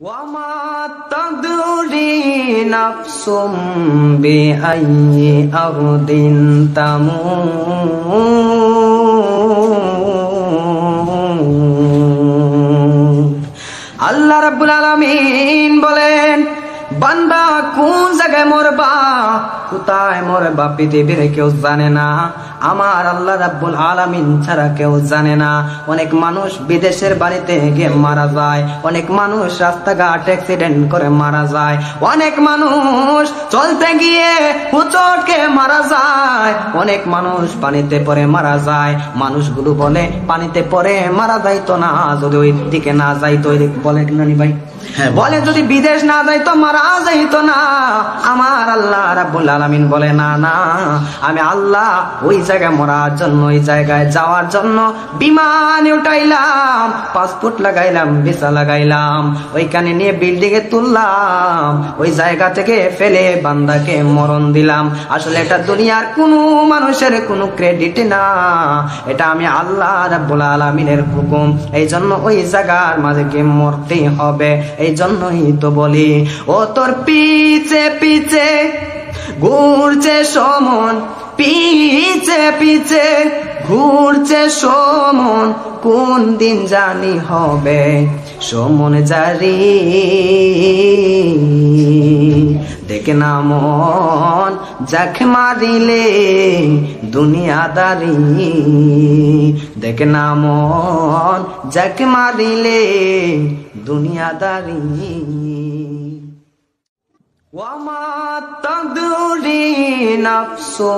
وما تدري نفس بأي أرض تموت আল্লাহ রাব্বুল আলামিন বলেন বান্দা কোন জায়গায় মরবা কোথায় মরবা পৃথিবীর কেউ জানে না আমার আল্লাহ রাব্বুল আলামিন ছাড়া কেউ জানে না। অনেক মানুষ বিদেশের বাড়িতে গিয়ে মারা যায়। অনেক মানুষ রাস্তাঘাট অ্যাক্সিডেন্ট করে মারা যায়। অনেক মানুষ চলতে গিয়ে হুচটকে মারা যায়। অনেক মানুষ পানিতে পড়ে মারা যায়। মানুষগুলো বলে পানিতে পড়ে মারা যাইতো না যদি ওই দিকে না যাইতো। ওই দিকে বলে নানি ভাই? হ্যাঁ, বলে। যদি বিদেশ না যাইতো মারা যাইতো না। আমার আল্লাহ রাব্বুল আলামিন বলে না না আমি আল্লাহ ওই জায়গায় মরার জন্য ওই জায়গায় যাওয়ার জন্য বিমানে উঠাইলাম পাসপোর্ট লাগাইলাম ভিসা লাগাইলাম, ওইখানে নিয়ে বিল্ডিং এ তুললাম, ওই জায়গা থেকে ফেলে বান্দাকে মরণ দিলাম। আসলে এটা দুনিয়ার কোনো মানুষের কোনো ক্রেডিট না, এটা আমি আল্লাহ রাব্বুল আলামিনের হুকুম। এই জন্য ওই জায়গার মাঝে গিয়ে মরতে হবে, এই জন্যই তো বলি, ও তোর পিছে পিছে ঘুরছে সমন পিছে পিছে ঘুরছে সমন, কোন দিন জানি হবে সমন জারি। দেখে না মন, যাকে মারিলে দুনিয়াদারি দেখে না মন, যাকে মারিলে দুনিয়াদারি ওয়ামা তাদরি নাফসু